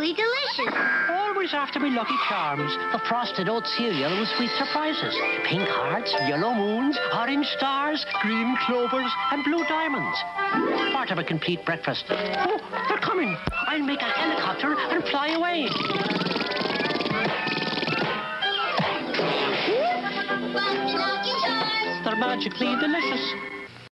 perfectly delicious. Always after me Lucky Charms. The frosted oat cereal with sweet surprises. Pink hearts, yellow moons, orange stars, green clovers, and blue diamonds. Part of a complete breakfast. Oh, they're coming. I'll make a helicopter and fly away. They're magically delicious.